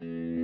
you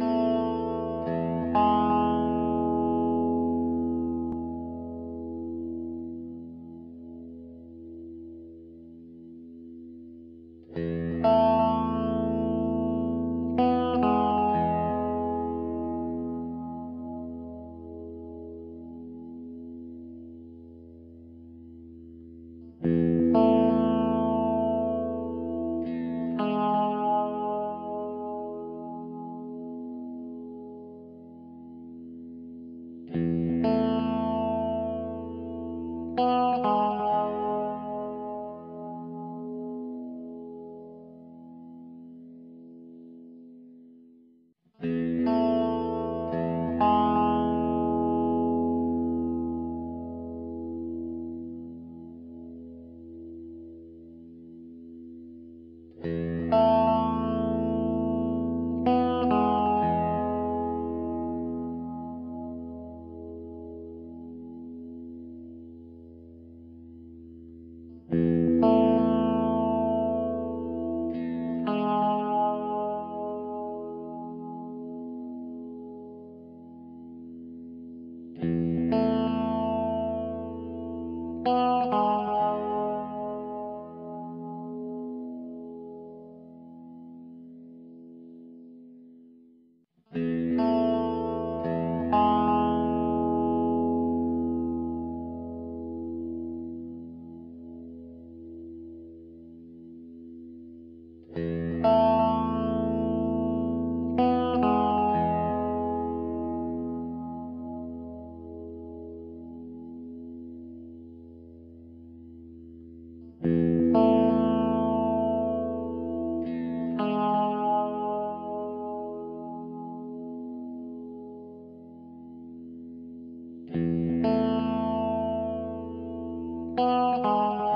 Thank you. Música